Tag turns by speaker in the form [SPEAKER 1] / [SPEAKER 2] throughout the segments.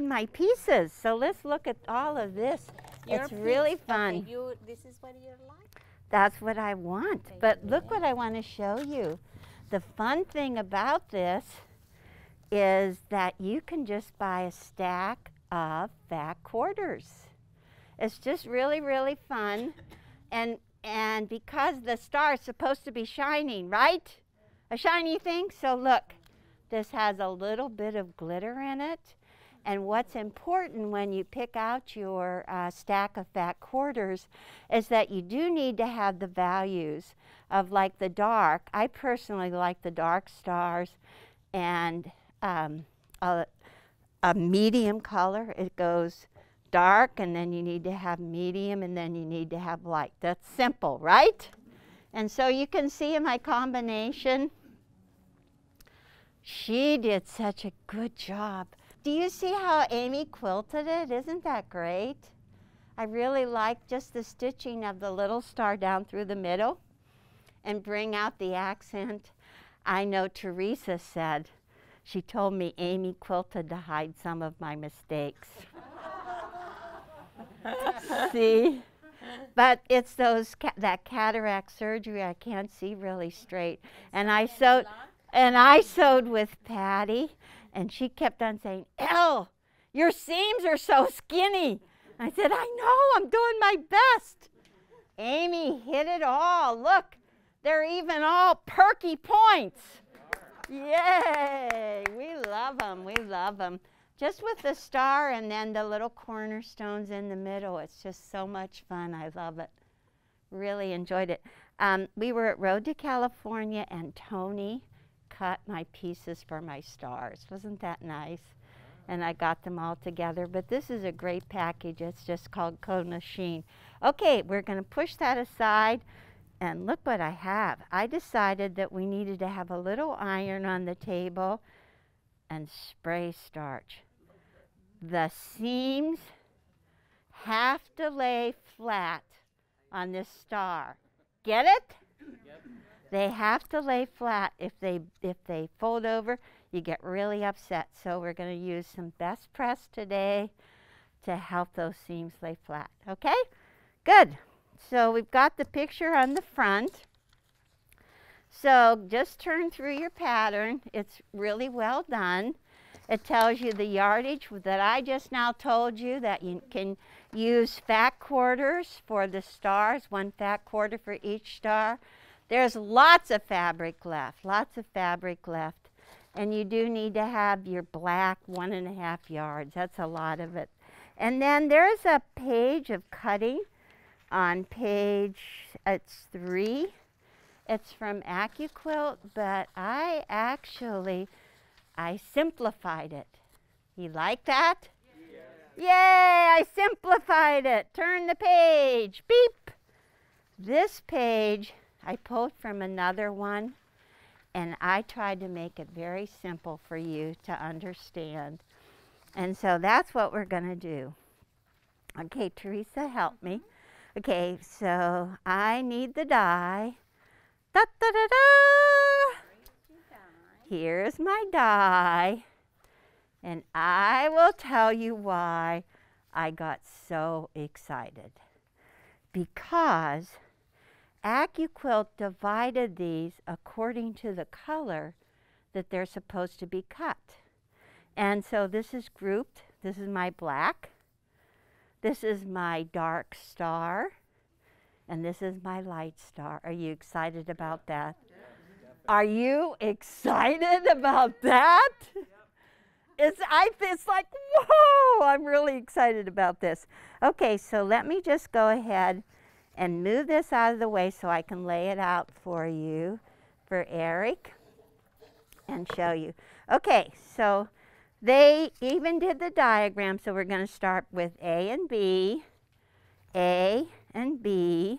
[SPEAKER 1] My pieces. So let's look at all of this.
[SPEAKER 2] Your
[SPEAKER 1] it's really fun.
[SPEAKER 2] Okay, you, this is what you like?
[SPEAKER 1] That's what I want. But look what I want to show you. The fun thing about this is that you can just buy a stack of fat quarters. It's just really, really fun. And and because the star is supposed to be shining, right? A shiny thing. So look, this has a little bit of glitter in it. And what's important when you pick out your uh, stack of fat quarters is that you do need to have the values of like the dark. I personally like the dark stars and um, a, a medium color. It goes dark and then you need to have medium and then you need to have light. That's simple, right? And so you can see in my combination, she did such a good job. Do you see how Amy quilted it? Isn't that great? I really like just the stitching of the little star down through the middle and bring out the accent. I know Teresa said, she told me Amy quilted to hide some of my mistakes. see? But it's those ca- that cataract surgery I can't see really straight. And I sewed and I sewed with Patty and she kept on saying, "Elle, your seams are so skinny." I said, "I know, I'm doing my best." Amy hit it all. Look, they're even all perky points. Yay! We love them. We love them. Just with the star and then the little cornerstones in the middle. It's just so much fun. I love it. Really enjoyed it. Um, we were at Road to California and Tony cut my pieces for my stars. Wasn't that nice? And I got them all together. But this is a great package. It's just called Kona Sheen. Okay, we're going to push that aside. And look what I have. I decided that we needed to have a little iron on the table and spray starch. The seams have to lay flat on this star. Get it? They have to lay flat. If they if they fold over, you get really upset. So we're going to use some best press today to help those seams lay flat. Okay? Good. So we've got the picture on the front. So just turn through your pattern. It's really well done. It tells you the yardage that I just now told you that you can use fat quarters for the stars, one fat quarter for each star. There's lots of fabric left, lots of fabric left. And you do need to have your black one and a half yards. That's a lot of it. And then there's a page of cutting on page, it's three. It's from AccuQuilt, but I actually, I simplified it. You like that? Yeah. Yay, I simplified it. Turn the page, beep. This page I pulled from another one and I tried to make it very simple for you to understand. And so that's what we're going to do. Okay, Teresa, help me. Mm-hmm. Okay, so I need the die. Da da da da. Here's my die. And I will tell you why I got so excited. Because AccuQuilt divided these according to the color that they're supposed to be cut. And so this is grouped. This is my black. This is my dark star. And this is my light star. Are you excited about that? Are you excited about that? It's, I, it's like, whoa, I'm really excited about this. Okay, so let me just go ahead and move this out of the way so I can lay it out for you, for Eric, and show you. Okay, so they even did the diagram, so we're going to start with A and B, A and B,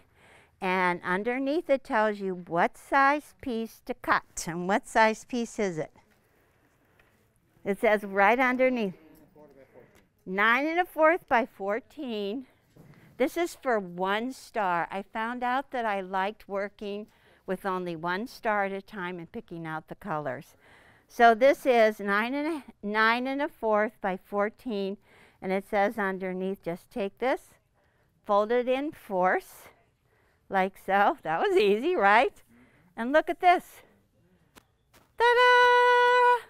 [SPEAKER 1] and underneath it tells you what size piece to cut. And what size piece is it? It says right underneath. Nine and a fourth by 14. This is for one star. I found out that I liked working with only one star at a time and picking out the colors. So this is nine and a, nine and a fourth by 14, and it says underneath, just take this, fold it in force, like so. That was easy, right? And look at this. Ta-da!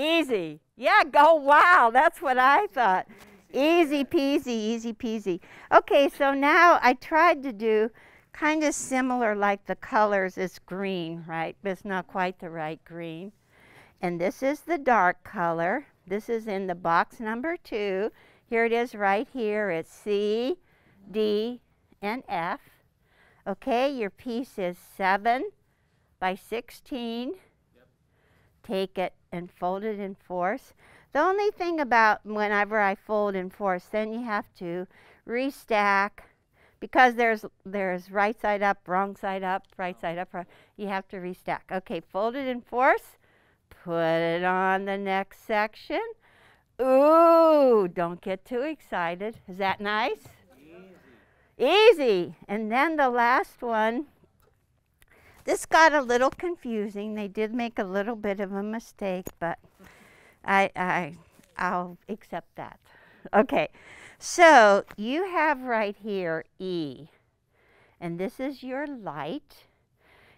[SPEAKER 1] Easy. Yeah, go wow. That's what I thought. Easy peasy, easy peasy. Okay, so now I tried to do kind of similar like the colors is green, right? But it's not quite the right green. And this is the dark color. This is in the box number two. Here it is right here. It's C, D, and F. Okay, your piece is 7 by 16. Take it and fold it in fourths. The only thing about whenever I fold in force, then you have to restack because there's there's right side up, wrong side up, right oh. side up. You have to restack. Okay, fold it in force. Put it on the next section. Ooh, don't get too excited. Is that nice? Easy. Easy. And then the last one. This got a little confusing. They did make a little bit of a mistake, but I, I, I'll accept that. Okay, so you have right here E, and this is your light,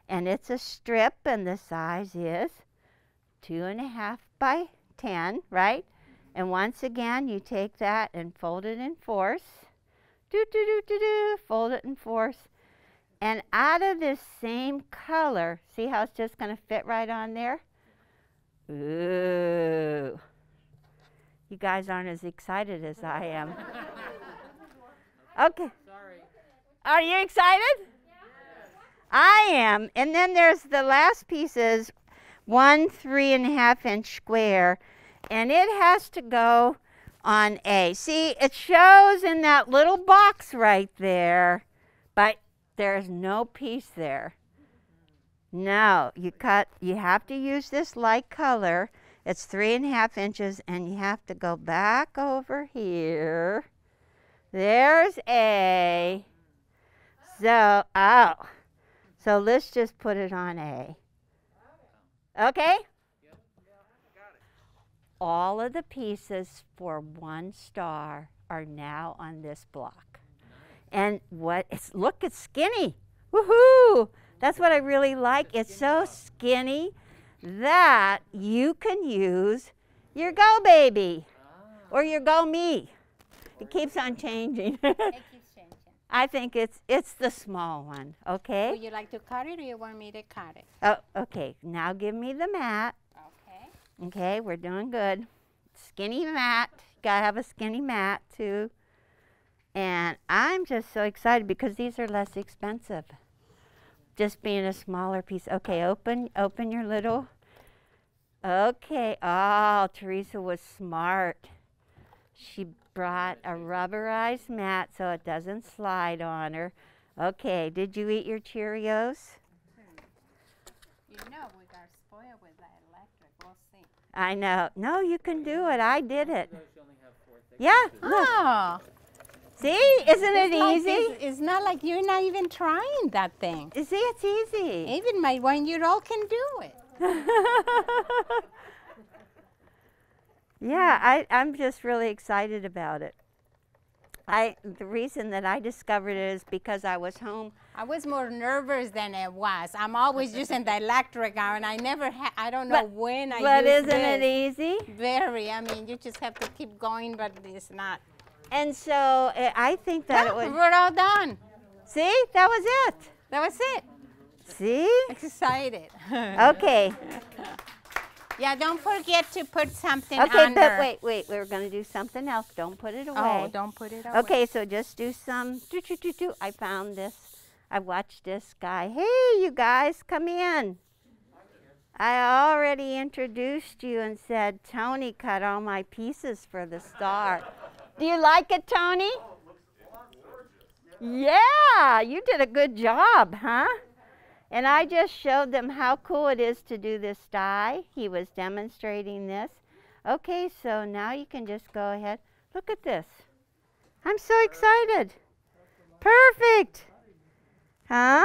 [SPEAKER 1] and it's a strip, and the size is two and a half by 10, right? And once again, you take that and fold it in fourths. Do, do, do, do, do, fold it in fourths. And out of this same color, see how it's just going to fit right on there? Ooh. You guys aren't as excited as I am. Okay.
[SPEAKER 3] Sorry.
[SPEAKER 1] Are you excited? I am. And then there's the last pieces, one three and a half inch square, and it has to go on A. See, it shows in that little box right there, but there's no piece there. No, you cut, you have to use this light color. It's three and a half inches and you have to go back over here. There's A. So, oh, so let's just put it on A. Okay? All of the pieces for one star are now on this block. And what, it's, look, it's skinny. Woohoo! That's what I really like. It's so skinny that you can use your Go Baby or your Go Me. It keeps on changing.
[SPEAKER 2] It keeps changing.
[SPEAKER 1] I think it's it's the small one, okay?
[SPEAKER 2] Would you like to cut it or you want me to cut it?
[SPEAKER 1] Oh, okay. Now give me the mat.
[SPEAKER 2] Okay.
[SPEAKER 1] Okay, we're doing good. Skinny mat. Gotta have a skinny mat too. And I'm just so excited because these are less expensive. Just being a smaller piece. Okay, open open your little. Okay. Oh, Teresa was smart. She brought a rubberized mat so it doesn't slide on her. Okay, did you eat your Cheerios?
[SPEAKER 2] You know we got spoiled with that electric. We'll see.
[SPEAKER 1] I know. No, you can do it. I did it.
[SPEAKER 3] You guys only have four thick
[SPEAKER 1] Yeah, look.
[SPEAKER 2] Oh,
[SPEAKER 1] See? Isn't it
[SPEAKER 2] it's like
[SPEAKER 1] easy?
[SPEAKER 2] it's, it's not like you're not even trying that thing.
[SPEAKER 1] See, it's easy.
[SPEAKER 2] Even my one-year-old can do it.
[SPEAKER 1] yeah, I, I'm just really excited about it. I the reason that I discovered it is because I was home.
[SPEAKER 2] I was more nervous than it was. I'm always using the electric iron. I never had. I don't know
[SPEAKER 1] But-
[SPEAKER 2] when I
[SPEAKER 1] But isn't it easy?
[SPEAKER 2] Very. I mean, you just have to keep going, but it's not.
[SPEAKER 1] And so uh, I think that it
[SPEAKER 2] Ah,
[SPEAKER 1] was.
[SPEAKER 2] we're all done.
[SPEAKER 1] See, that was it.
[SPEAKER 2] That was it.
[SPEAKER 1] See?
[SPEAKER 2] Excited.
[SPEAKER 1] Okay.
[SPEAKER 2] Yeah, don't forget to put something
[SPEAKER 1] Okay,
[SPEAKER 2] under.
[SPEAKER 1] but wait, wait. We're going to do something else. Don't put it away.
[SPEAKER 2] Oh, don't put it away.
[SPEAKER 1] Okay, so just do some. Do, do, do, do. I found this. I watched this guy. Hey, you guys, come in. I already introduced you and said Tony cut all my pieces for the star. Do you like it, Tony? Yeah, you did a good job, huh? And I just showed them how cool it is to do this die. He was demonstrating this. Okay, so now you can just go ahead. Look at this. I'm so excited. Perfect. Huh?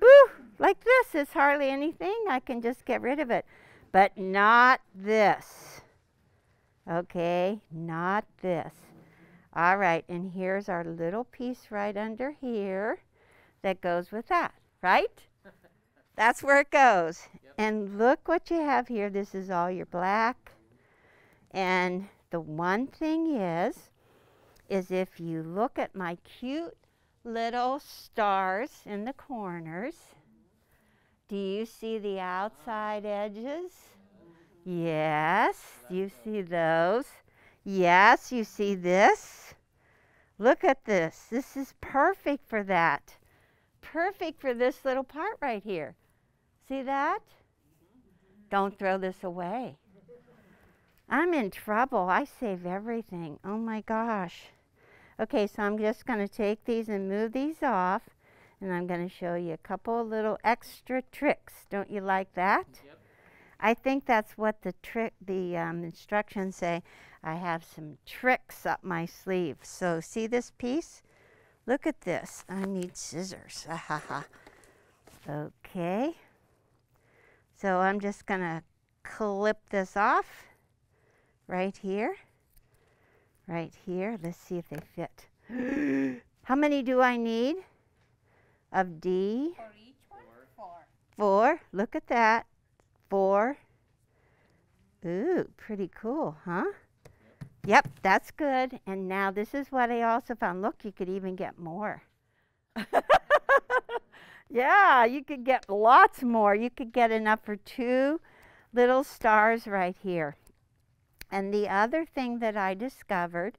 [SPEAKER 1] Woo. Like this is hardly anything. I can just get rid of it. But not this. Okay, not this. All right, and here's our little piece right under here that goes with that, right? That's where it goes. Yep. And look what you have here. This is all your black. And the one thing is, is if you look at my cute little stars in the corners, do you see the outside edges? Yes, you see those. Yes, you see this. Look at this. This is perfect for that. Perfect for this little part right here. See that? Don't throw this away. I'm in trouble. I save everything. Oh my gosh. Okay, so I'm just going to take these and move these off. And I'm going to show you a couple little extra tricks. Don't you like that? Yep. I think that's what the trick, the um, instructions say. I have some tricks up my sleeve. So see this piece? Look at this. I need scissors. okay. So I'm just going to clip this off right here. Right here. Let's see if they fit. How many do I need of
[SPEAKER 2] D? For each one?
[SPEAKER 1] Four. Four. Look at that. Four. Ooh, pretty cool, huh? Yep, that's good. And now this is what I also found. Look, you could even get more. Yeah, you could get lots more. You could get enough for two little stars right here. And the other thing that I discovered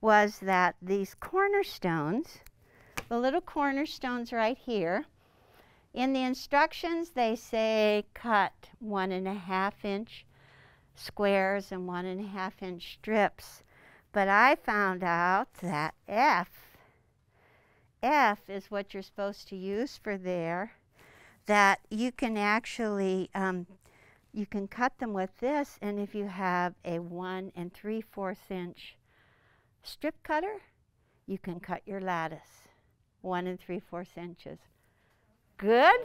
[SPEAKER 1] was that these cornerstones, the little cornerstones right here, in the instructions they say cut one and a half inch squares and one and a half inch strips. But I found out that F F is what you're supposed to use for there, that you can actually, um, you can cut them with this, and if you have a 1 and 3 fourths inch strip cutter, you can cut your lattice 1 and 3 fourths inches. Good?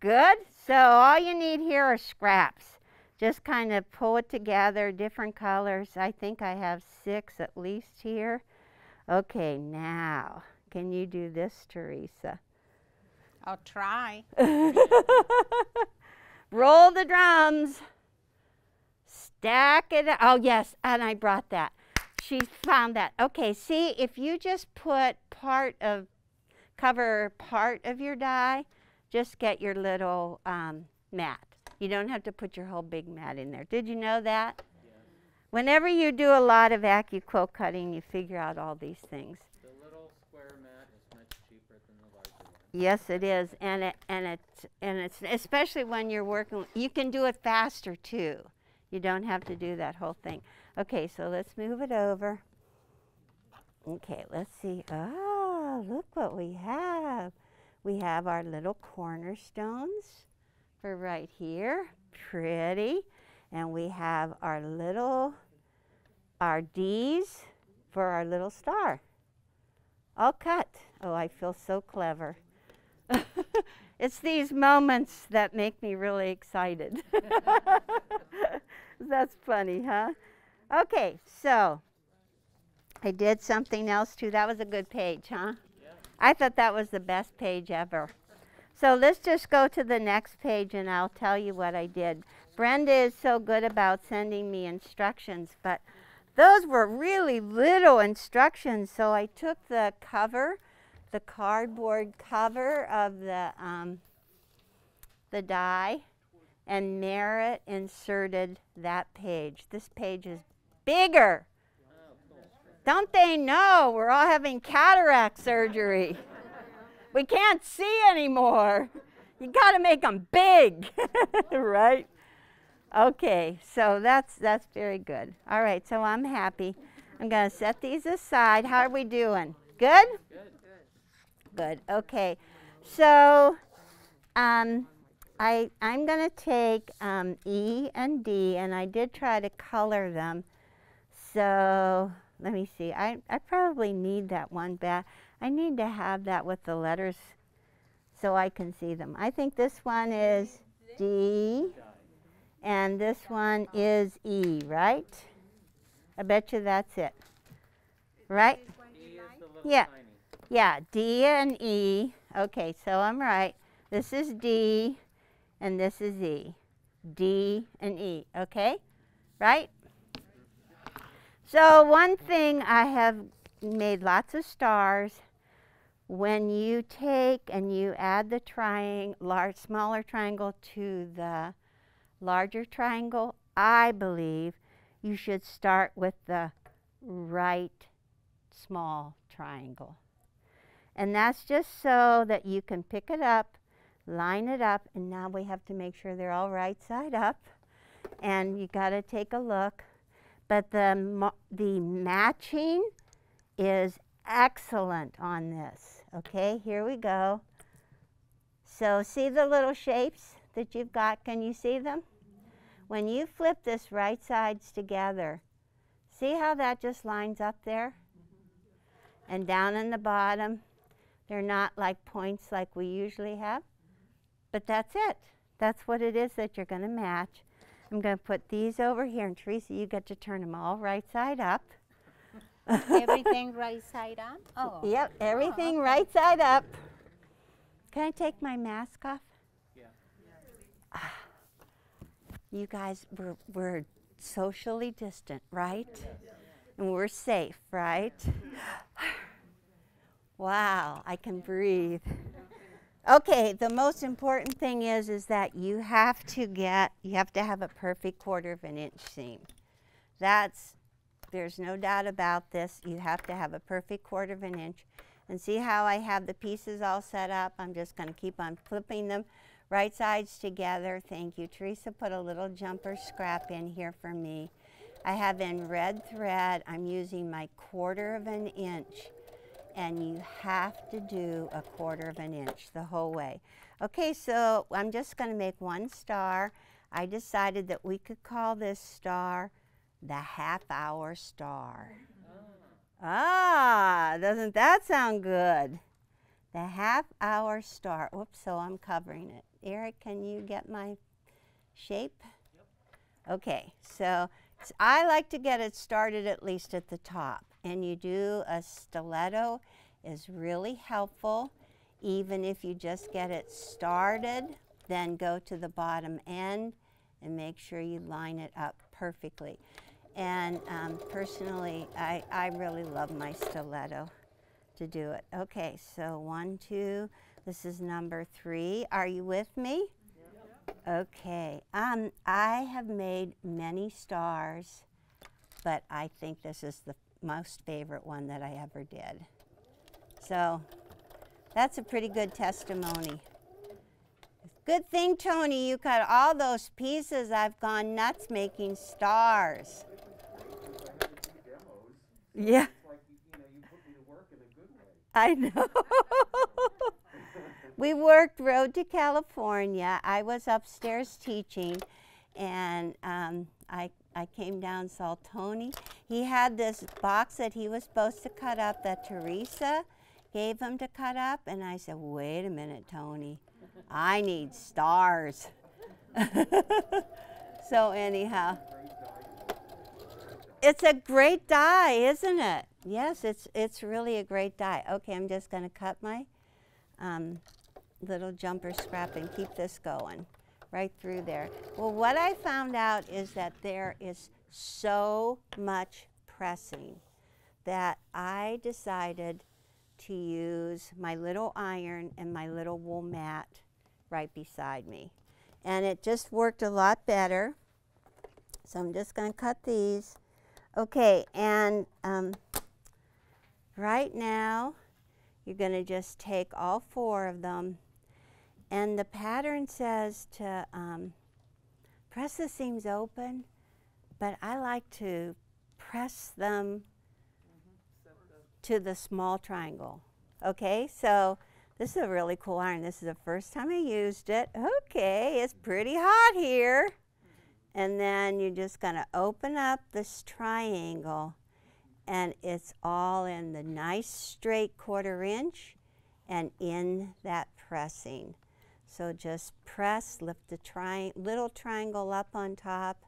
[SPEAKER 1] Good? So all you need here are scraps. Just kind of pull it together, different colors. I think I have six at least here. Okay, now can you do this, Teresa?
[SPEAKER 2] I'll try.
[SPEAKER 1] Roll the drums. Stack it. Oh, yes, and I brought that. She found that. Okay, see, if you just put part of, cover part of your die, just get your little um, mat. You don't have to put your whole big mat in there. Did you know that? Whenever you do a lot of AccuQuilt cutting, you figure out all these things.
[SPEAKER 3] The little square mat is much cheaper than the larger one.
[SPEAKER 1] Yes, it is, and it and it's and it's especially when you're working. You can do it faster too. You don't have to do that whole thing. Okay, so let's move it over. Okay, let's see. Look what we have. We have our little cornerstones for right here. Pretty. And we have our little, our D's for our little star. All cut. Oh, I feel so clever. it's these moments that make me really excited. That's funny, huh? Okay, so I did something else too. That was a good page, huh? I thought that was the best page ever. So let's just go to the next page and I'll tell you what I did. Brenda is so good about sending me instructions, but those were really little instructions. So I took the cover the cardboard cover of the, um, the die and Merritt inserted that page. This page is bigger. Don't they know we're all having cataract surgery? we can't see anymore. You got to make them big, right? Okay, so that's that's very good. All right, so I'm happy. I'm going to set these aside. How are we doing? Good? Good good. Okay, so um, I, I'm going to take um, E and D, and I did try to color them. So let me see. I, I probably need that one back. I need to have that with the letters so I can see them. I think this one is D, and this one is E, right? I bet you that's it. Right? Yeah. Yeah, D and E. Okay, so I'm right. This is D, and this is E. D and E, okay? Right? So one thing I have made lots of stars. When you take and you add the triangle, large, smaller triangle to the larger triangle, I believe you should start with the right small triangle. And that's just so that you can pick it up, line it up, and now we have to make sure they're all right side up. And you got to take a look. But the, the matching is excellent on this. Okay, here we go. So see the little shapes that you've got? Can you see them? When you flip this right sides together, see how that just lines up there? And down in the bottom, they're not like points like we usually have. But that's it. That's what it is that you're going to match. I'm going to put these over here. And Teresa, you get to turn them all right side up.
[SPEAKER 2] everything right side up? Oh.
[SPEAKER 1] Yep, everything oh, okay. right side up. Can I take my mask off? Yeah. Ah, you guys, we're, we're socially distant, right? And we're safe, right? wow, I can breathe. Okay, the most important thing is is that you have to get you have to have a perfect quarter of an inch seam. That's there's no doubt about this. You have to have a perfect quarter of an inch. And see how I have the pieces all set up? I'm just going to keep on flipping them right sides together. Thank you. Teresa put a little jumper scrap in here for me. I have in red thread, I'm using my quarter of an inch and you have to do a quarter of an inch the whole way. Okay, so I'm just going to make one star. I decided that we could call this star the half hour star. Ah, doesn't that sound good? The half hour star. Oops, so I'm covering it. Eric, can you get my shape? Yep. Okay, so I like to get it started at least at the top and you do a stiletto is really helpful. Even if you just get it started, then go to the bottom end and make sure you line it up perfectly. And um, personally, I, I really love my stiletto to do it. Okay, so one, two, this is number three. Are you with me? Yep. Okay, um, I have made many stars, but I think this is the most favorite one that I ever did. So that's a pretty good testimony. Good thing, Tony, you cut all those pieces. I've gone nuts making stars. Yeah. I know. we worked Road to California. I was upstairs teaching, and um, I I came down, saw Tony. He had this box that he was supposed to cut up that Teresa gave him to cut up. And I said, wait a minute, Tony. I need stars. so anyhow, it's a great die, isn't it? Yes, it's, it's really a great die. Okay, I'm just going to cut my um, little jumper scrap and keep this going right through there. Well, what I found out is that there is so much pressing that I decided to use my little iron and my little wool mat right beside me. And it just worked a lot better. So I'm just going to cut these. Okay, and um, right now you're going to just take all four of them and the pattern says to um, press the seams open, but I like to press them to the small triangle. Okay, so this is a really cool iron. This is the first time I used it. Okay, it's pretty hot here. And then you're just going to open up this triangle and it's all in the nice straight quarter inch and in that pressing. So just press, lift the tri- little triangle up on top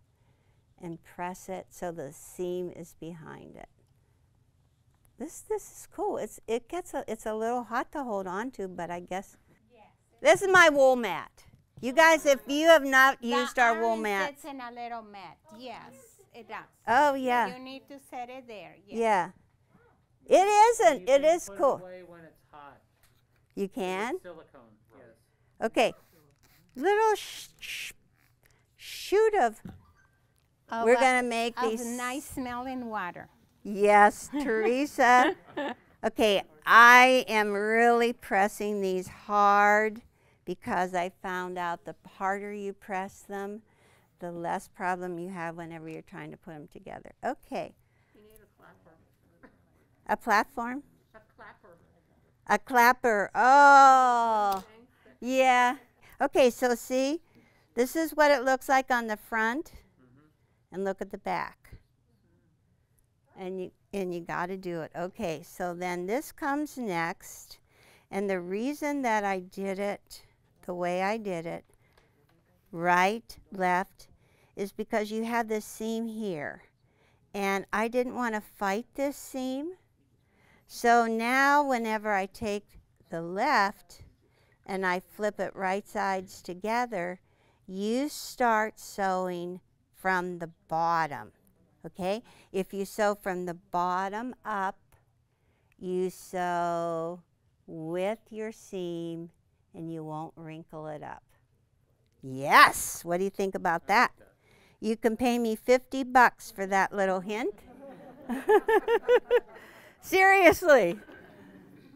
[SPEAKER 1] and press it so the seam is behind it. This this is cool. It's it gets a it's a little hot to hold on to, but I guess this is my wool mat. You guys, if uh, you have not used
[SPEAKER 2] the
[SPEAKER 1] our wool mat,
[SPEAKER 2] it's in a little mat. Yes, it does.
[SPEAKER 1] oh yeah,
[SPEAKER 2] You need to set it there. Yes.
[SPEAKER 1] yeah. It isn't.
[SPEAKER 3] You
[SPEAKER 1] It
[SPEAKER 3] can put
[SPEAKER 1] cool.
[SPEAKER 3] away when it's hot.
[SPEAKER 1] You can.
[SPEAKER 3] Silicone, yes.
[SPEAKER 1] Okay. Little sh- sh- shoot of.
[SPEAKER 2] Of
[SPEAKER 1] We're gonna make
[SPEAKER 2] of
[SPEAKER 1] these.
[SPEAKER 2] nice smelling water.
[SPEAKER 1] Yes, Teresa. Okay, I am really pressing these hard because I found out the harder you press them, the less problem you have whenever you're trying to put them together. Okay. A platform?
[SPEAKER 4] A clapper.
[SPEAKER 1] A clapper. Oh, yeah. Okay, so see, this is what it looks like on the front, mm-hmm. and look at the back. And you and you got to do it. Okay, so then this comes next, and the reason that I did it the way I did it, right, left, is because you have this seam here, and I didn't want to fight this seam. So now whenever I take the left and I flip it right sides together, you start sewing from the bottom. Okay? If you sew from the bottom up, you sew with your seam and you won't wrinkle it up. Yes! What do you think about that? You can pay me 50 bucks for that little hint. Seriously.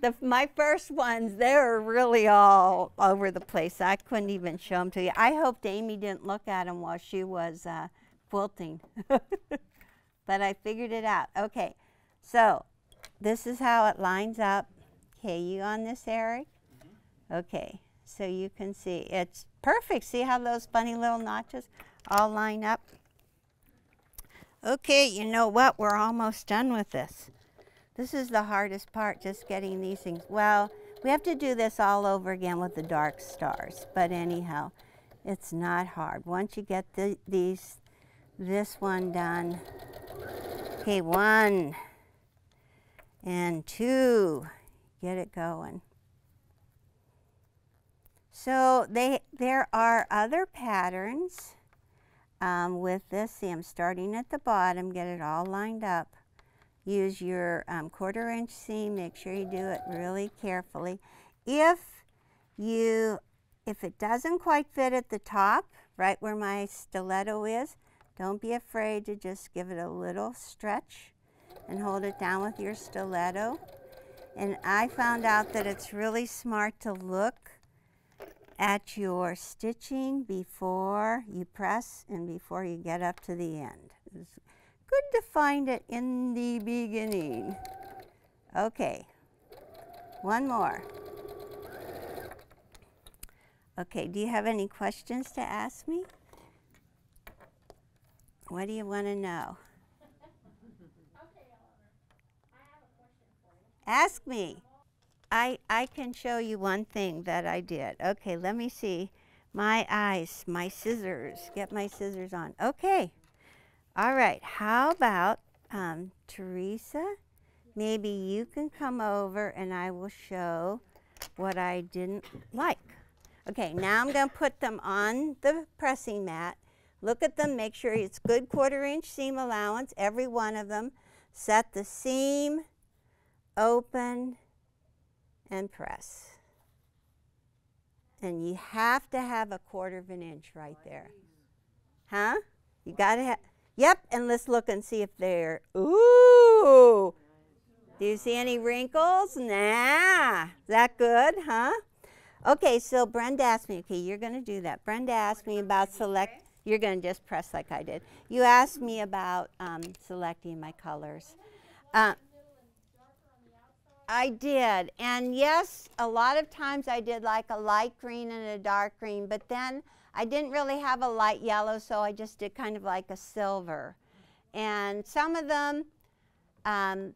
[SPEAKER 1] The, my first ones, they were really all over the place. I couldn't even show them to you. I hoped Amy didn't look at them while she was uh, quilting. but I figured it out. Okay, so this is how it lines up. Okay, you on this, Eric? Okay, so you can see it's perfect. See how those funny little notches all line up? Okay, you know what? We're almost done with this. This is the hardest part, just getting these things. Well, we have to do this all over again with the dark stars. But anyhow, it's not hard. Once you get the, these, this one done. Okay, one and two. Get it going. So they, there are other patterns um, with this. See, I'm starting at the bottom, get it all lined up. Use your um, quarter inch seam. Make sure you do it really carefully. If you, if it doesn't quite fit at the top, right where my stiletto is, don't be afraid to just give it a little stretch and hold it down with your stiletto. And I found out that it's really smart to look at your stitching before you press and before you get up to the end. It's good to find it in the beginning. Okay, one more. Okay, do you have any questions to ask me? What do you want to know? Ask me. I, I can show you one thing that I did. Okay, let me see. My eyes, my scissors. Get my scissors on. Okay. All right. How about um, Teresa? Maybe you can come over and I will show what I didn't like. Okay, now I'm going to put them on the pressing mat. Look at them, make sure it's good quarter inch seam allowance, every one of them. Set the seam, open, and press. And you have to have a quarter of an inch right there. Huh? You got to have, yep, and let's look and see if they're, ooh. Do you see any wrinkles? Nah. Is that good, huh? Okay, so Brenda asked me, okay, you're going to do that. Brenda asked me about select, you're going to just press like I did. You asked me about um, selecting my colors. Uh, I did. And yes, a lot of times I did like a light green and a dark green, but then I didn't really have a light yellow, so I just did kind of like a silver. And some of them, um,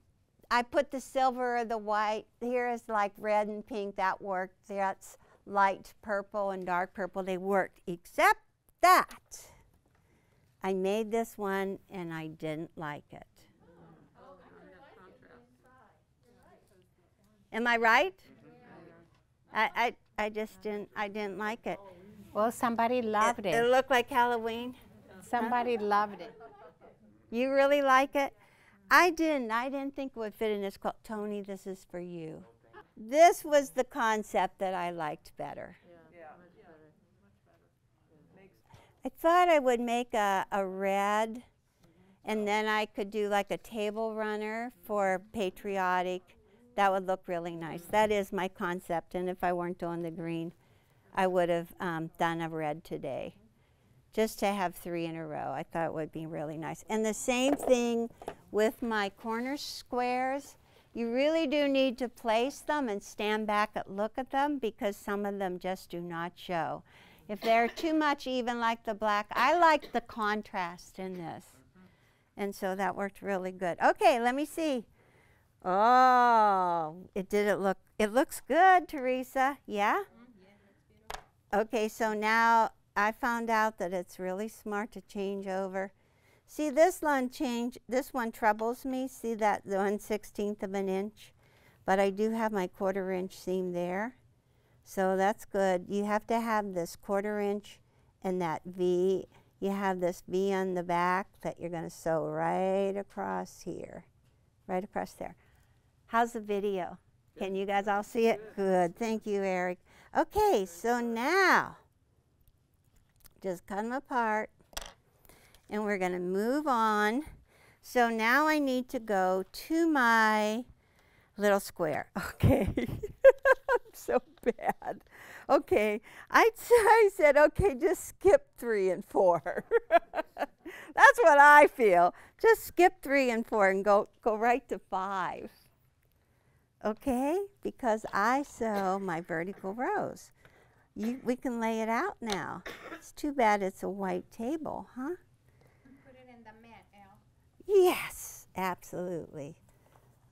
[SPEAKER 1] I put the silver or the white. Here is like red and pink. That worked. That's light purple and dark purple. They worked, except that I made this one and I didn't like it. Am I right? I, I, I just didn't I didn't like it.
[SPEAKER 2] Well, somebody loved
[SPEAKER 1] it,
[SPEAKER 2] it.
[SPEAKER 1] it looked like Halloween.
[SPEAKER 2] Somebody loved it.
[SPEAKER 1] You really like it? I didn't. I didn't think it would fit in this quilt. Tony, this is for you. This was the concept that I liked better. I thought I would make a, a red and then I could do like a table runner for patriotic. That would look really nice. That is my concept. And if I weren't doing the green, I would have um, done a red today. Just to have three in a row. I thought it would be really nice. And the same thing with my corner squares. You really do need to place them and stand back and look at them because some of them just do not show. If they're too much even like the black, I like the contrast in this. And so that worked really good. Okay, let me see. Oh, it did it look, it looks good, Teresa. Yeah? Okay, so now I found out that it's really smart to change over. See this one change, this one troubles me. See that the 1 16th of an inch? But I do have my quarter inch seam there. So that's good. You have to have this quarter inch and that V. You have this V on the back that you're going to sew right across here, right across there. How's the video? Can you guys all see it? Good. Thank you, Eric. Okay, so now just cut them apart and we're going to move on. So now I need to go to my little square. Okay. I'm so bad. Okay. I, I said, okay, just skip three and four. That's what I feel. Just skip three and four and go, go right to five. Okay? Because I sew my vertical rows. You, we can lay it out now. It's too bad it's a white table, huh?
[SPEAKER 2] Put it in the mat, El.
[SPEAKER 1] Yes, absolutely.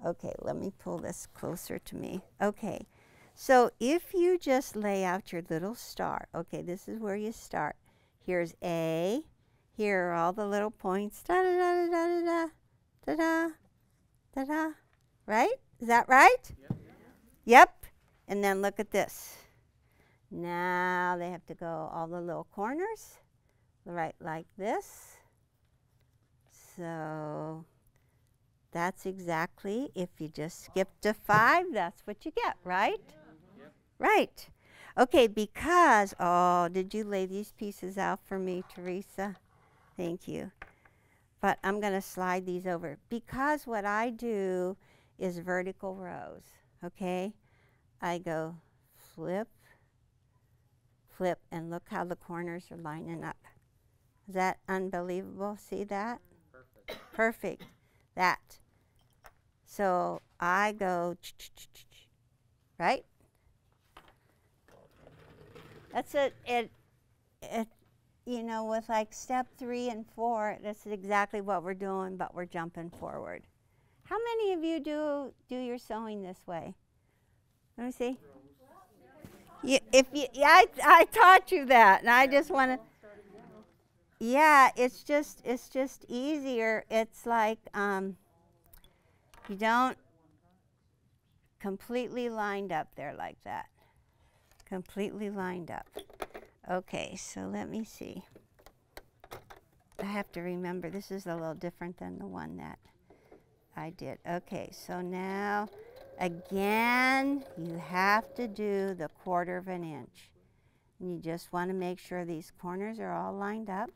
[SPEAKER 1] Okay, let me pull this closer to me. Okay, so if you just lay out your little star, okay, this is where you start. Here's A. Here are all the little points. Da da da da da da da da da da. Right? Is that right? Yep. Yep. And then look at this. Now they have to go all the little corners, right like this. So that's exactly, if you just skip to five, that's what you get, right? Yep. Right. Okay, because, oh, did you lay these pieces out for me, Teresa? Thank you. But I'm going to slide these over because what I do is vertical rows, okay? I go flip, flip, and look how the corners are lining up. Is that unbelievable? See that? Perfect. Perfect. That. So I go, right? That's it. It, it, you know, with like step three and four, that's exactly what we're doing, but we're jumping forward. How many of you do do your sewing this way? Let me see. You, if you, yeah, I, I taught you that, and I just want to. Yeah, it's just it's just easier. It's like um, you don't completely lined up there like that. Completely lined up. Okay, so let me see. I have to remember this is a little different than the one that I did. Okay, so now again, you have to do the quarter of an inch. And you just want to make sure these corners are all lined up.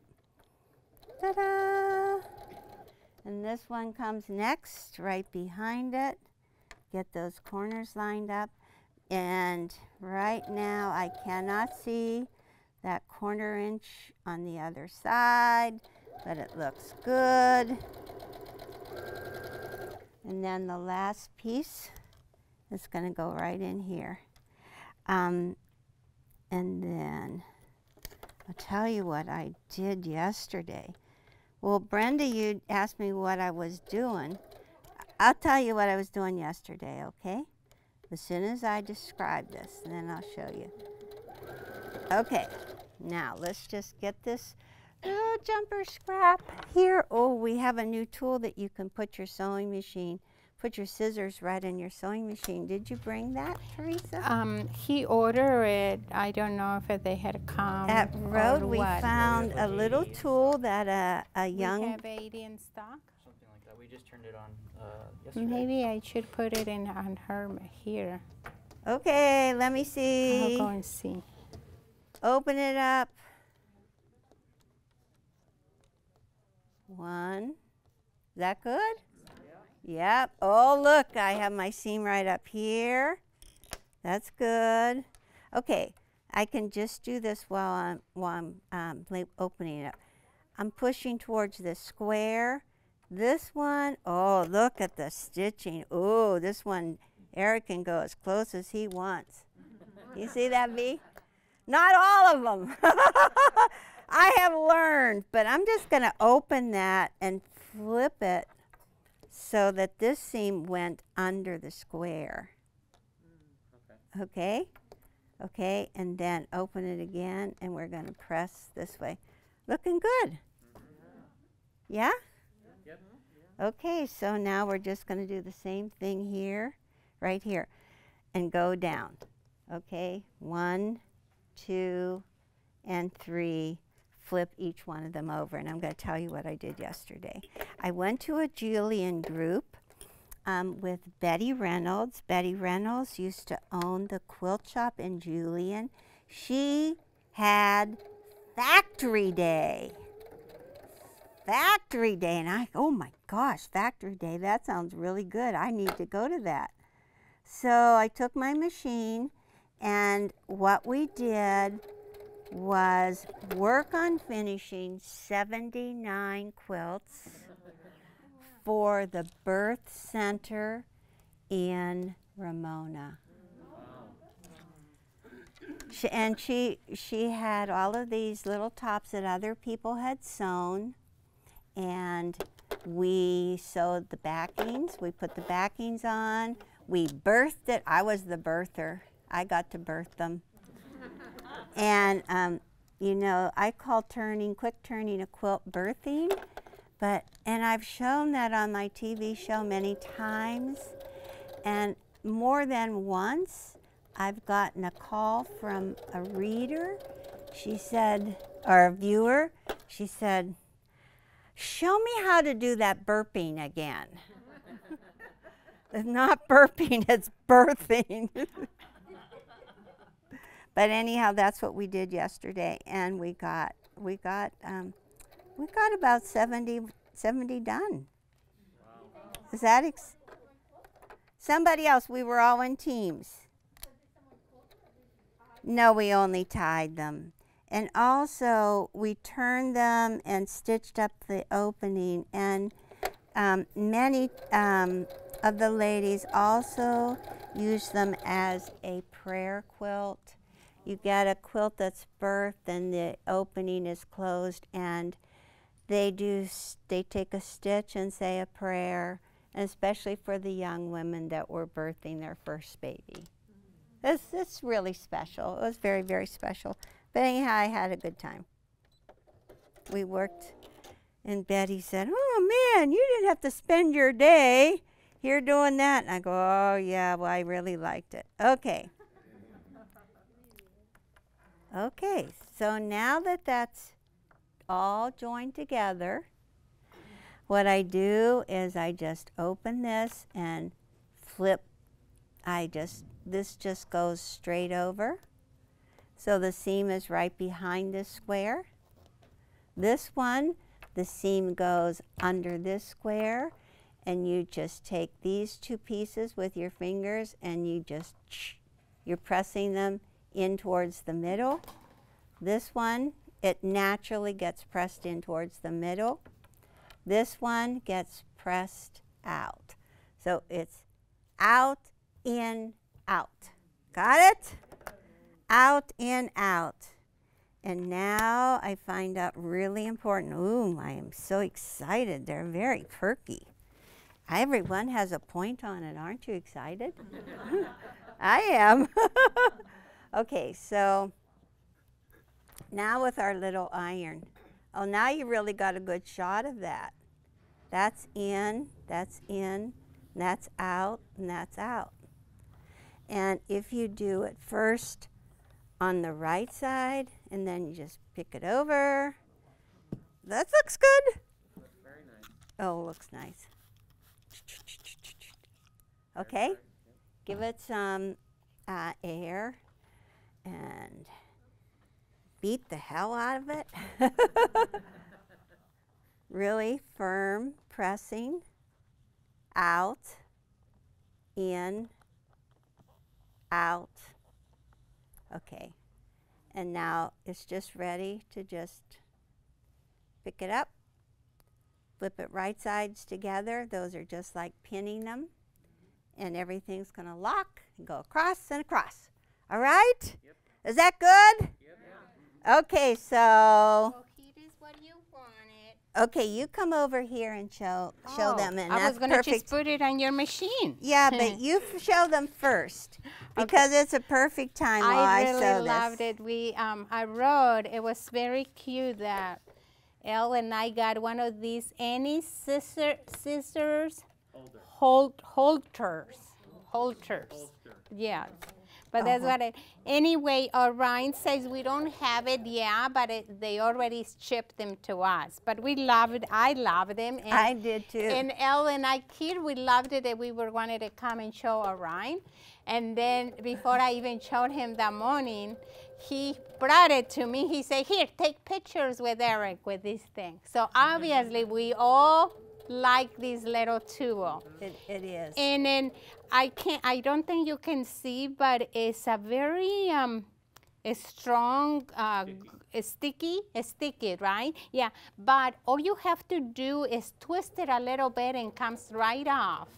[SPEAKER 1] Ta-da! And this one comes next, right behind it. Get those corners lined up. And right now I cannot see that corner inch on the other side, but it looks good. And then the last piece is going to go right in here. Um, and then I'll tell you what I did yesterday. Well, Brenda, you asked me what I was doing. I'll tell you what I was doing yesterday, okay? As soon as I describe this, and then I'll show you. Okay, now let's just get this little jumper scrap here. Oh, we have a new tool that you can put your sewing machine, put your scissors right in your sewing machine. Did you bring that, Teresa?
[SPEAKER 2] Um, he ordered it. I don't know if they had come.
[SPEAKER 1] At Road, we
[SPEAKER 2] what.
[SPEAKER 1] found a little tool that a, a
[SPEAKER 2] We
[SPEAKER 1] young
[SPEAKER 2] have 80 in stock.
[SPEAKER 3] Something like that. We just turned it on uh, yesterday.
[SPEAKER 2] Maybe I should put it in on her here.
[SPEAKER 1] Okay, let me see.
[SPEAKER 2] I'll go and see.
[SPEAKER 1] Open it up. One. Is that good? Yeah. Yep. Oh, look, I have my seam right up here. That's good. Okay, I can just do this while I'm, while I'm um, opening it up. I'm pushing towards the square. This one, oh, look at the stitching. Oh, this one, Eric can go as close as he wants. You see that, V? Not all of them. I have learned, but I'm just going to open that and flip it so that this seam went under the square. Mm, okay? Okay, and then open it again, and we're going to press this way. Looking good. Mm-hmm. Yeah?
[SPEAKER 3] Yep.
[SPEAKER 1] Okay, so now we're just going to do the same thing here, right here, and go down. Okay, one, two, and three. Flip each one of them over, and I'm going to tell you what I did yesterday. I went to a Julian group um, with Betty Reynolds. Betty Reynolds used to own the quilt shop in Julian. She had Factory Day. Factory Day. And I, oh my gosh, Factory Day, that sounds really good. I need to go to that. So I took my machine, and what we did was work on finishing 79 quilts for the birth center in Ramona. She, and she she had all of these little tops that other people had sewn and we sewed the backings. We put the backings on. We birthed it. I was the birther. I got to birth them. And um, you know, I call turning quick turning a quilt birthing, but and I've shown that on my TV show many times, and more than once, I've gotten a call from a reader. She said, or a viewer. She said, Show me how to do that burping again. it's not burping, it's birthing. but anyhow, that's what we did yesterday, and we got we got um, we got about 70, 70 done. Is that somebody else? We were all in teams. No, we only tied them. And also, we turned them and stitched up the opening. And um, many um, of the ladies also used them as a prayer quilt. You get a quilt that's birthed and the opening is closed, and they do they take a stitch and say a prayer, and especially for the young women that were birthing their first baby. It's, it's really special. It was very, very special. But anyhow, I had a good time. We worked, and Betty said, Oh man, you didn't have to spend your day here doing that. And I go, Oh yeah, well, I really liked it. Okay. Okay, so now that that's all joined together, what I do is I just open this and flip. I just, this just goes straight over. So the seam is right behind this square. This one, the seam goes under this square and you just take these two pieces with your fingers and you just, you're pressing them in towards the middle. This one, it naturally gets pressed in towards the middle. This one gets pressed out. So it's out, in, out. Got it? Out, in, out. And now I find out really important. Ooh, I am so excited. They're very perky. Everyone has a point on it. Aren't you excited? I am. okay, so now with our little iron. Oh, now you really got a good shot of that. That's in, that's in, that's out, and that's out. And if you do it first on the right side, and then you just pick it over, that looks good.
[SPEAKER 3] Very nice.
[SPEAKER 1] Oh, looks nice. Okay, give it some uh, air and beat the hell out of it. really firm pressing out, in, out. Okay, and now it's just ready to just pick it up flip it right sides together. Those are just like pinning them. And everything's going to lock and go across and across. All right?
[SPEAKER 3] Yep.
[SPEAKER 1] Is that good?
[SPEAKER 3] Yep.
[SPEAKER 1] Okay, so
[SPEAKER 2] here's what you wanted.
[SPEAKER 1] okay, you come over here and show show
[SPEAKER 2] Oh,
[SPEAKER 1] them and
[SPEAKER 2] I
[SPEAKER 1] that's
[SPEAKER 2] was gonna
[SPEAKER 1] perfect.
[SPEAKER 2] just put it on your machine.
[SPEAKER 1] yeah, but you f- show them first because it's a perfect time while I,
[SPEAKER 2] I really
[SPEAKER 1] show
[SPEAKER 2] loved
[SPEAKER 1] this.
[SPEAKER 2] it. We um, I wrote it was very cute that Elle and I got one of these any scissor scissors
[SPEAKER 3] Holder.
[SPEAKER 2] hold holters holters. Yeah. But that's
[SPEAKER 1] Uh-huh.
[SPEAKER 2] what it. Anyway, Orion says we don't have it, yeah, but it, they already shipped them to us. But we loved it. I loved them. And,
[SPEAKER 1] I did too.
[SPEAKER 2] and Elle and I, kid, we loved it that we were wanted to come and show Orion. And then before I even showed him that morning, he brought it to me. He said, "Here, take pictures with Eric with this thing." So obviously, we all like this little tool.
[SPEAKER 1] it, it is.
[SPEAKER 2] And then I can't, I don't think you can see, but it's a very um, a strong, uh, sticky, a sticky, right? Yeah. But all you have to do is twist it a little bit and comes right off.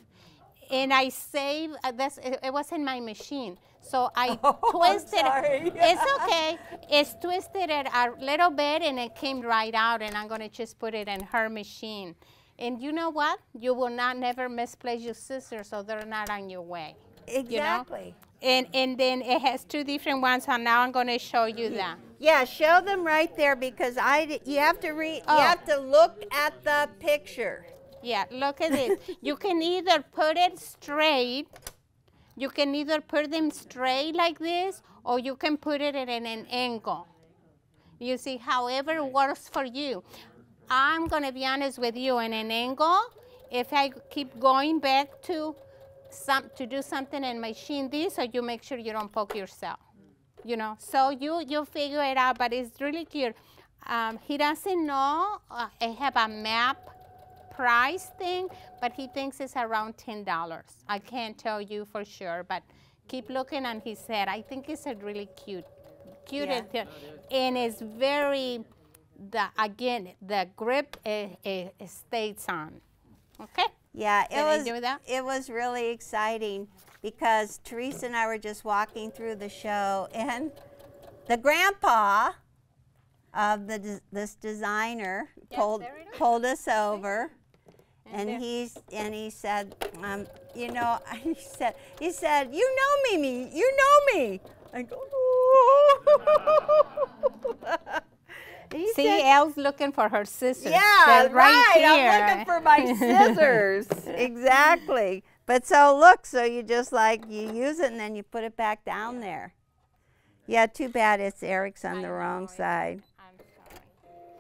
[SPEAKER 2] And I save uh, this. It, it was in my machine, so I
[SPEAKER 1] Oh,
[SPEAKER 2] twisted.
[SPEAKER 1] sorry.
[SPEAKER 2] It's okay. It's twisted it a little bit, and it came right out. And I'm gonna just put it in her machine. And you know what? You will not never misplace your scissors, so they're not on your way.
[SPEAKER 1] exactly.
[SPEAKER 2] And and then it has two different ones. So now I'm gonna show you that.
[SPEAKER 1] Yeah, show them right there because I you have to read
[SPEAKER 2] Oh.
[SPEAKER 1] you have oh. to look at the picture.
[SPEAKER 2] Yeah, look at this. you can either put it straight, you can either put them straight like this, or you can put it at an angle. You see, however works for you. I'm gonna be honest with you, in an angle, if I keep going back to some to do something and machine this, so you make sure you don't poke yourself. You know, so you you figure it out, but it's really cute. Um, he doesn't know. Uh, I have a map price thing, but he thinks it's around ten dollars. I can't tell you for sure, but keep looking and he said, I think it's a really cute, cute,
[SPEAKER 1] Yeah.
[SPEAKER 2] and it's very. The again, the grip uh, uh, stays on. Okay.
[SPEAKER 1] Yeah, it
[SPEAKER 2] Did
[SPEAKER 1] was
[SPEAKER 2] do that?
[SPEAKER 1] it was really exciting because Teresa and I were just walking through the show and the grandpa of the this designer
[SPEAKER 2] Yes,
[SPEAKER 1] pulled
[SPEAKER 2] there it is.
[SPEAKER 1] pulled us over and
[SPEAKER 2] there-
[SPEAKER 1] he's and he said um, you know he said he said you know me, me you know me I go He
[SPEAKER 2] See,
[SPEAKER 1] said-
[SPEAKER 2] Elle's looking for her scissors.
[SPEAKER 1] yeah,
[SPEAKER 2] They're
[SPEAKER 1] right.
[SPEAKER 2] here.
[SPEAKER 1] I'm looking for my scissors. exactly. But so look, so you just like you use it and then you put it back down there. Yeah, too bad it's Eric's on the wrong side.
[SPEAKER 2] I'm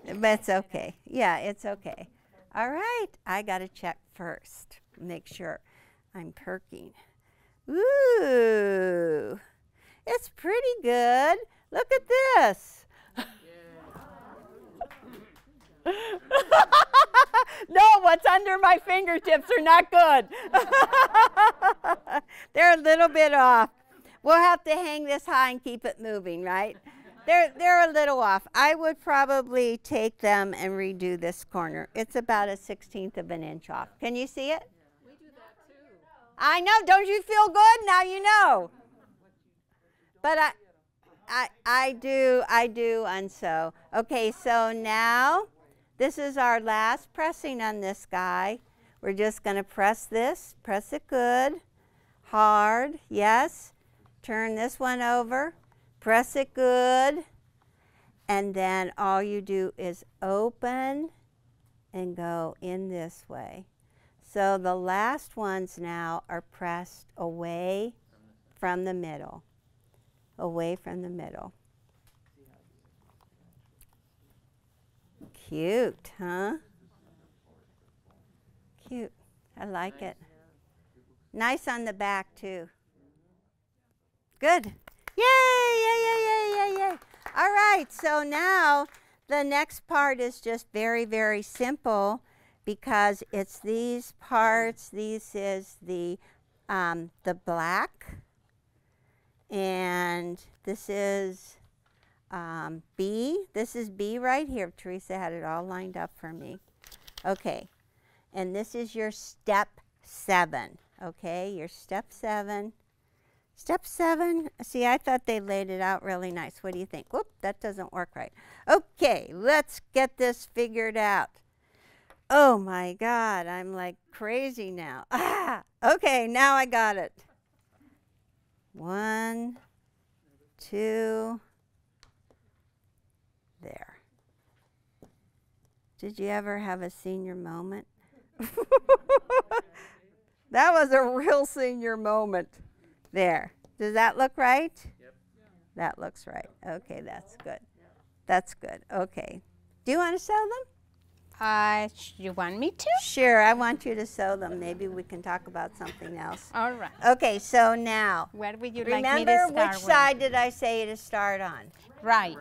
[SPEAKER 2] sorry.
[SPEAKER 1] But it's okay. Yeah, it's okay. All right, I got to check first. Make sure I'm perking. Ooh, it's pretty good. Look at this. no, what's under my fingertips are not good. They're a little bit off. We'll have to hang this high and keep it moving, right? They're, they're a little off. I would probably take them and redo this corner. It's about a 16th of an inch off. Can you see it? We do that too. I know. Don't you feel good? Now you know. But I, I, I do, I do unsew. Okay, so now this is our last pressing on this guy. We're just going to press this, press it good, hard, yes. Turn this one over, press it good, and then all you do is open and go in this way. So the last ones now are pressed away from the middle, away from the middle. Cute, huh? Cute. I like it. Nice on the back, too. Good. Yay, yay, yay, yay, yay, yay. All right, so now the next part is just very, very simple because it's these parts. This is the, um, the black, and this is um, B. This is B right here. Teresa had it all lined up for me. Okay, and this is your step seven. Okay, your step seven. Step seven, see, I thought they laid it out really nice. What do you think? Whoop, that doesn't work right. Okay, let's get this figured out. Oh my God, I'm like crazy now. Ah, okay, now I got it. One, two, there. Did you ever have a senior moment? that was a real senior moment. There. Does that look right?
[SPEAKER 3] Yep.
[SPEAKER 1] That looks right. Okay, that's good. That's good. Okay. Do you want to show them?
[SPEAKER 2] Uh, you want me to?
[SPEAKER 1] Sure, I want you to sew them. Maybe we can talk about something else.
[SPEAKER 2] All right.
[SPEAKER 1] Okay, so now,
[SPEAKER 2] Where would you like me to
[SPEAKER 1] remember
[SPEAKER 2] start
[SPEAKER 1] which
[SPEAKER 2] with?
[SPEAKER 1] side did I say to start on?
[SPEAKER 2] Right.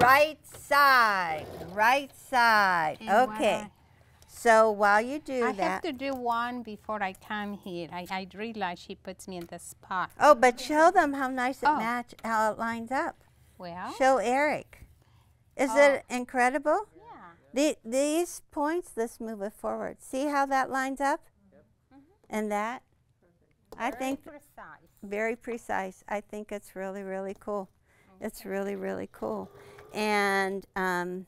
[SPEAKER 3] Right side.
[SPEAKER 1] Right side.
[SPEAKER 2] And
[SPEAKER 1] Okay. So while you do
[SPEAKER 2] I have to do one before I come here. I, I realize she puts me in the spot.
[SPEAKER 1] Oh, but show them how nice it
[SPEAKER 2] Oh.
[SPEAKER 1] match how it lines up.
[SPEAKER 2] Well,
[SPEAKER 1] Show Eric. Is
[SPEAKER 2] Oh.
[SPEAKER 1] it incredible?
[SPEAKER 2] Yeah.
[SPEAKER 1] The, these points, let's move it forward. See how that lines up? And that? I
[SPEAKER 2] Very
[SPEAKER 1] think
[SPEAKER 2] precise.
[SPEAKER 1] very precise. I think it's really, really cool. It's really, really cool. And um,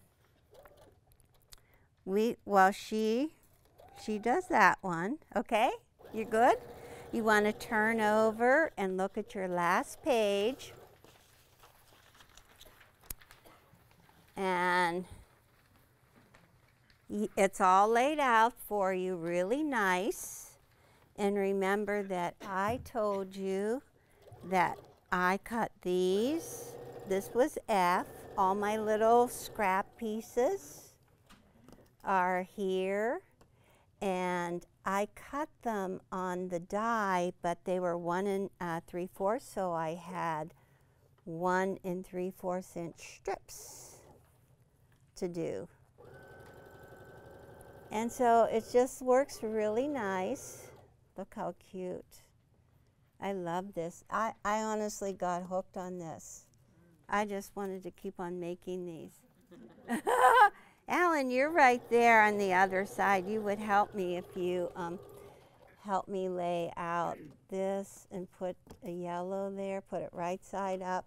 [SPEAKER 1] we, well, she, she does that one. Okay, you're good? You want to turn over and look at your last page. And y- it's all laid out for you really nice. And remember that I told you that I cut these. This was F. All my little scrap pieces are here. And I cut them on the die, but they were one and uh, three fourths, so I had one and three fourths inch strips to do. And so it just works really nice. Look how cute. I love this. I, I honestly got hooked on this. I just wanted to keep on making these. Alan, you're right there on the other side. You would help me if you um, help me lay out this and put a yellow there, put it right side up.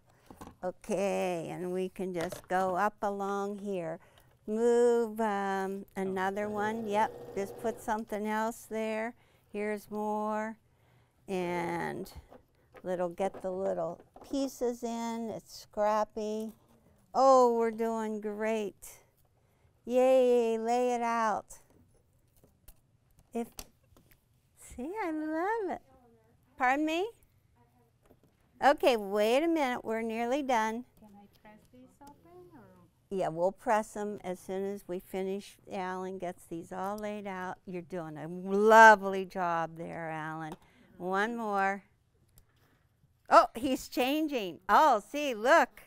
[SPEAKER 1] Okay, and we can just go up along here. Move um, another one. Yep, just put something else there. Here's more. And little get the little pieces in. It's scrappy. Oh, we're doing great. Yay, lay it out. If See, I love it. Pardon me? Okay, wait a minute. We're nearly done.
[SPEAKER 2] Can I press these open? Or?
[SPEAKER 1] Yeah, we'll press them as soon as we finish. Alan gets these all laid out. You're doing a lovely job there, Alan. One more. Oh, he's changing. Oh, see, look.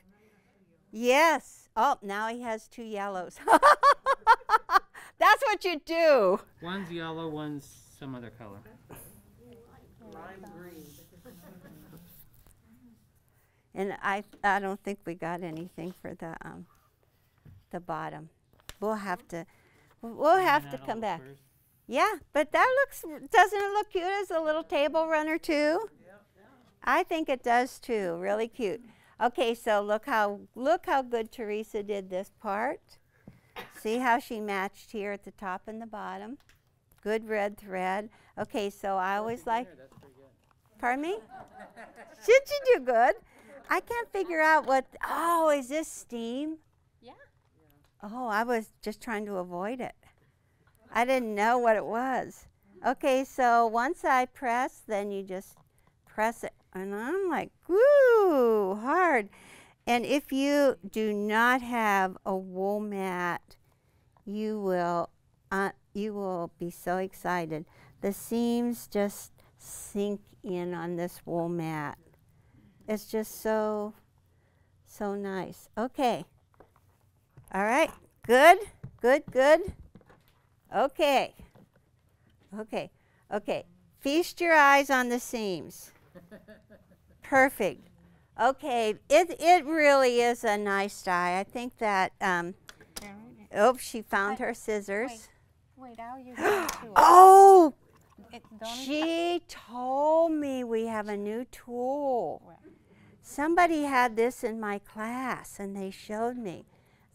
[SPEAKER 1] Yes. Oh, now he has two yellows. That's what you do.
[SPEAKER 4] One's yellow, one's some other color.
[SPEAKER 3] Lime green.
[SPEAKER 1] And I, I don't think we got anything for the, um, the bottom. We'll have to, we'll have to come back.
[SPEAKER 4] squares.
[SPEAKER 1] Yeah, but that looks, doesn't it look cute as a little table runner too? I think it does too, really cute. Okay, so look how, look how good Teresa did this part. See how she matched here at the top and the bottom? good red thread. Okay, so I always like.
[SPEAKER 4] That's pretty good.
[SPEAKER 1] Pardon me? Should you do good? I can't figure out what. Oh, is this steam? Oh, I was just trying to avoid it. I didn't know what it was. Okay, so once I press, then you just press it. And I'm like, woo, hard. And if you do not have a wool mat, you will, uh, you will be so excited. The seams just sink in on this wool mat. It's just so, so nice. Okay. All right. Good, good, good. Okay. Okay. Okay. Feast your eyes on the seams. Perfect. Okay. It, it really is a nice die. I think that, um, oh, she found her scissors.
[SPEAKER 2] Wait, I'll use it.
[SPEAKER 1] Oh, she told me we have a new tool. Somebody had this in my class and they showed me.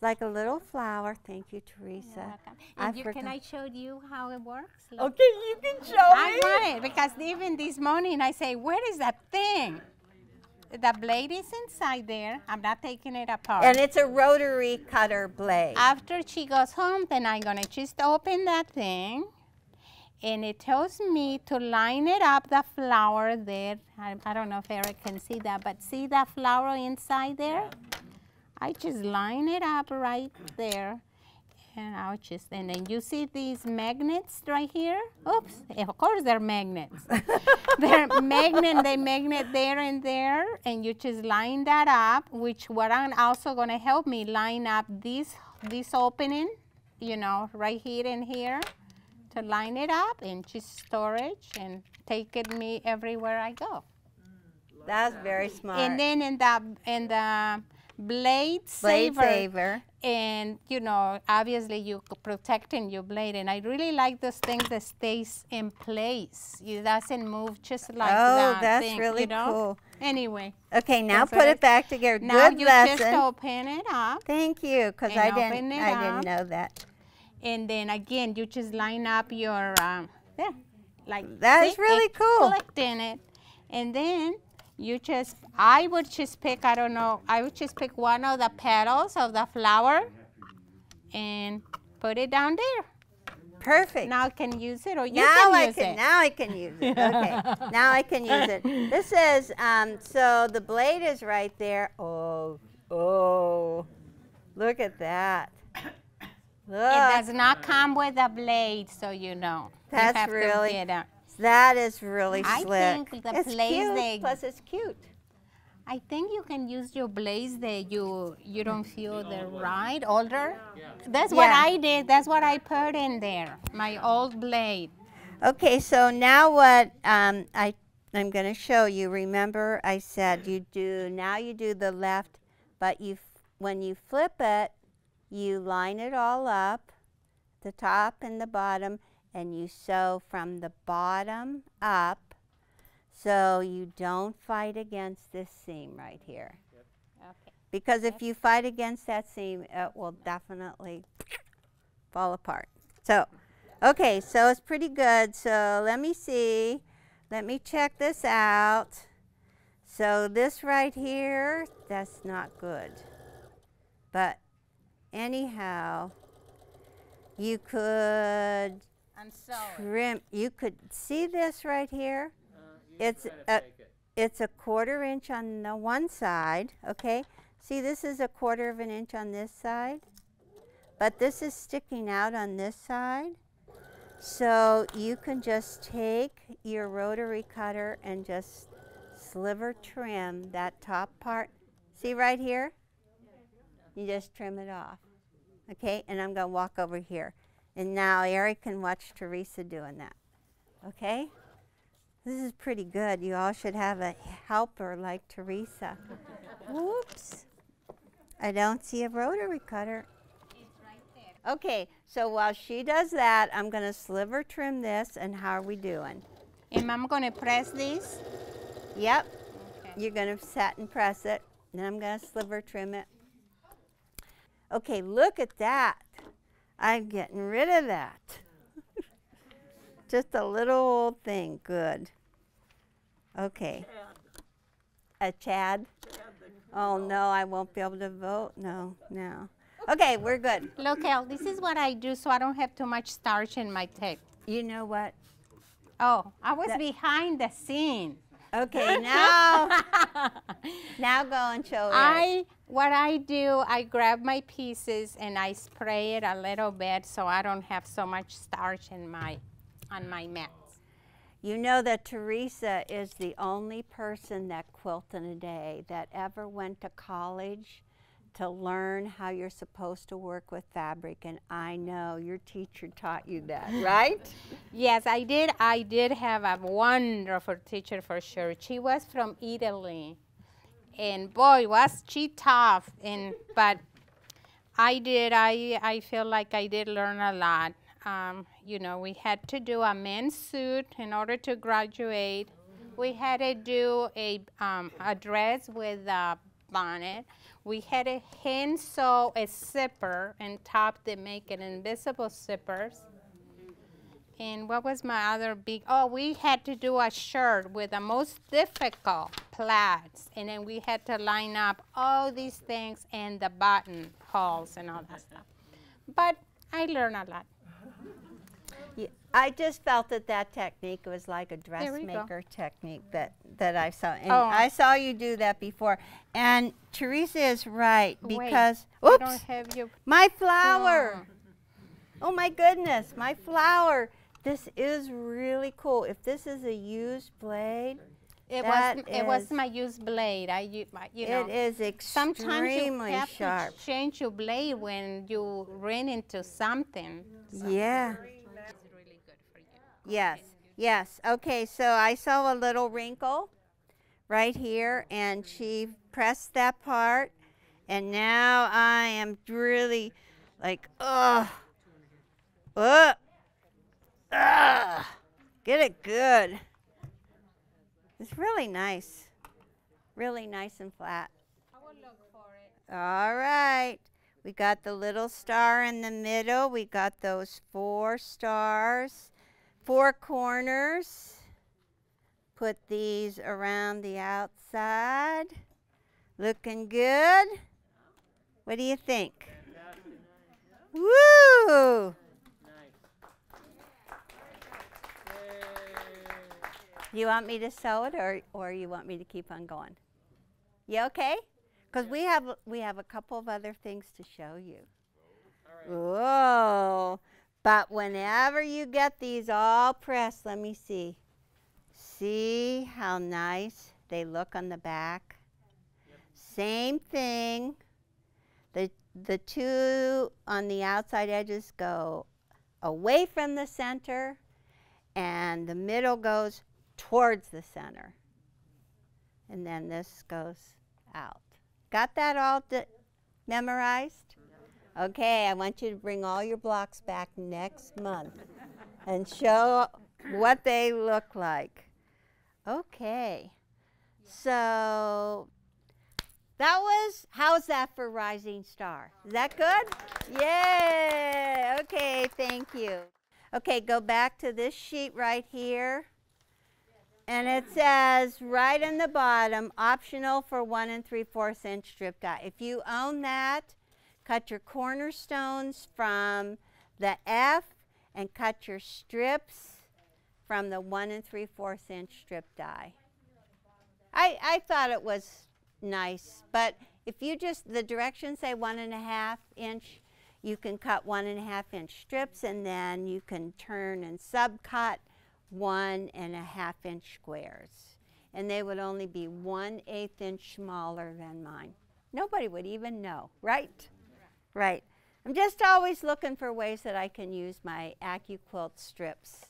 [SPEAKER 1] Like a little flower. Thank you, Teresa.
[SPEAKER 2] Welcome.
[SPEAKER 1] I
[SPEAKER 2] And you, can. I show you how it works? Look.
[SPEAKER 1] Okay, you can show
[SPEAKER 2] I want it because even this morning I say, where is that thing? The blade is inside there. I'm not taking it apart.
[SPEAKER 1] And it's a rotary cutter blade.
[SPEAKER 2] After she goes home, then I'm gonna just open that thing, and it tells me to line it up the flower there. I, I don't know if Eric can see that, but see that flower inside there? I just line it up right there, and I'll just and then you see these magnets right here. Oops! Of course they're magnets. they're magnet. They magnet there and there, and you just line that up. Which what I'm also gonna help me line up this this opening, you know, right here and here, to line it up and just storage and take it me everywhere I go.
[SPEAKER 1] That's very smart.
[SPEAKER 2] And then in the in the blade
[SPEAKER 1] blade
[SPEAKER 2] saver,
[SPEAKER 1] saver.
[SPEAKER 2] and you know obviously you protecting your blade and i really like those things that stays in place it doesn't move just like
[SPEAKER 1] oh,
[SPEAKER 2] that
[SPEAKER 1] that's
[SPEAKER 2] thing,
[SPEAKER 1] really
[SPEAKER 2] you know?
[SPEAKER 1] cool.
[SPEAKER 2] anyway
[SPEAKER 1] Okay, now put it back together.
[SPEAKER 2] now
[SPEAKER 1] Good
[SPEAKER 2] you
[SPEAKER 1] lesson.
[SPEAKER 2] just open it up
[SPEAKER 1] Thank you, because I didn't. I
[SPEAKER 2] up.
[SPEAKER 1] didn't know that.
[SPEAKER 2] and then again you just line up your um, there like
[SPEAKER 1] That's
[SPEAKER 2] see?
[SPEAKER 1] really cool.
[SPEAKER 2] in it and then you just i would just pick i don't know i would just pick one of the petals of the flower and put it down there
[SPEAKER 1] Perfect.
[SPEAKER 2] now I can use it or you
[SPEAKER 1] now
[SPEAKER 2] can
[SPEAKER 1] I
[SPEAKER 2] use
[SPEAKER 1] can
[SPEAKER 2] it
[SPEAKER 1] now I can use it. Okay. now I can use it. This is um so the blade is right there. Oh oh look at that. Look.
[SPEAKER 2] it does not come with a blade so you know
[SPEAKER 1] That's
[SPEAKER 2] to
[SPEAKER 1] really that is really
[SPEAKER 2] I
[SPEAKER 1] slick.
[SPEAKER 2] think the
[SPEAKER 1] it's
[SPEAKER 2] place
[SPEAKER 1] cute.
[SPEAKER 2] they-
[SPEAKER 1] Plus it's cute.
[SPEAKER 2] I think you can use your blades that you you don't feel the right older. Yeah. That's what
[SPEAKER 1] Yeah.
[SPEAKER 2] I did. That's what I put in there. My old blade.
[SPEAKER 1] Okay, so now what um, I I'm going to show you. Remember, I said you do now. You do the left, but you f- when you flip it, you line it all up, the top and the bottom, and you sew from the bottom up. So you don't fight against this seam right here.
[SPEAKER 2] Okay.
[SPEAKER 1] Because if you fight against that seam, it will definitely fall apart. So, okay, so it's pretty good. So let me see. Let me check this out. So this right here, that's not good. But anyhow, you could
[SPEAKER 2] And so
[SPEAKER 1] trim, you could see this right here? It's a-
[SPEAKER 4] it.
[SPEAKER 1] it's a quarter inch on the one side, okay? See, this is a quarter of an inch on this side, but this is sticking out on this side. So you can just take your rotary cutter and just sliver trim that top part. See right here? You just trim it off, okay? And I'm gonna walk over here. And now Eric can watch Teresa doing that, okay? This is pretty good. You all should have a helper like Teresa. Whoops. I don't see a rotary cutter. It's right there. okay, so while she does that, I'm going to sliver trim this. And how are we doing?
[SPEAKER 2] and I'm gonna press this.
[SPEAKER 1] Yep,
[SPEAKER 2] Okay.
[SPEAKER 1] you're going to set and press it. Then I'm going to sliver trim it. Okay, look at that. I'm getting rid of that. Just a little old thing. Good. Okay. A Chad? Oh no, I won't be able to vote. No, no. Okay, we're good.
[SPEAKER 2] Look, El, this is what I do so I don't have too much starch in my tape.
[SPEAKER 1] You know what?
[SPEAKER 2] Oh, I was
[SPEAKER 1] That-
[SPEAKER 2] behind the scene.
[SPEAKER 1] Okay, now now go and show us.
[SPEAKER 2] I what I do, I grab my pieces and I spray it a little bit so I don't have so much starch in my on my mats.
[SPEAKER 1] You know that Teresa is the only person that quilt in a day that ever went to college to learn how you're supposed to work with fabric and I know your teacher taught you that, right?
[SPEAKER 2] Yes, I did. I did have a wonderful teacher for sure. She was from Italy, and boy, was she tough. And but I did. I I feel like I did learn a lot. Um, you know, we had to do a men's suit in order to graduate. We had to do a um, a dress with a bonnet. We had to hand sew a zipper and top they make it invisible zippers. And what was my other big? Oh, we had to do a shirt with the most difficult plaids, and then we had to line up all these things and the button holes and all that stuff. But I learned a lot.
[SPEAKER 1] I just felt that that technique was like a
[SPEAKER 2] There we go.
[SPEAKER 1] dressmaker technique that, that I saw. And
[SPEAKER 2] Oh.
[SPEAKER 1] I saw you do that before. And Teresa is right because,
[SPEAKER 2] I
[SPEAKER 1] oops,
[SPEAKER 2] don't have you.
[SPEAKER 1] my flower. Oh my goodness, my flower. This is really cool. If this is a used blade,
[SPEAKER 2] It was it was my used blade. I u- my- you know.
[SPEAKER 1] it is
[SPEAKER 2] Sometimes you
[SPEAKER 1] extremely
[SPEAKER 2] have
[SPEAKER 1] sharp.
[SPEAKER 2] to change your blade when you run into something.
[SPEAKER 1] Yeah.
[SPEAKER 2] It's really good for you.
[SPEAKER 1] Yes, yes. Okay, so I saw a little wrinkle right here, and mm-hmm. she pressed that part, and now I am really like, ugh, ugh, ugh. Get it good. It's really nice, really nice and flat.
[SPEAKER 2] I will look for it.
[SPEAKER 1] All right. We got the little star in the middle. We got those four stars, four corners. Put these around the outside. Looking good. What do you think? Woo! You want me to sew it or, or you want me to keep on going? You okay? Because we have we have a couple of other things to show you. Whoa! But whenever you get these all pressed, let me see. See how nice they look on the back. Same thing. The the two on the outside edges go away from the center, and the middle goes towards the center. And then this goes out. Got that all memorized? Okay, I want you to bring all your blocks back next month and show what they look like. Okay, so that was, how's that for Rising Star? Is that good? Yay! Okay, thank you. Okay, go back to this sheet right here. And it says right in the bottom, optional for one and three fourths inch strip die. If you own that, cut your cornerstones from the F and cut your strips from the one and three fourths inch strip die. I, I thought it was nice, but if you just, the directions say one and a half inch, you can cut one and a half inch strips and then you can turn and subcut one and a half inch squares. And they would only be one eighth inch smaller than mine. Nobody would even know, right? Right. I'm just always looking for ways that I can use my AccuQuilt strips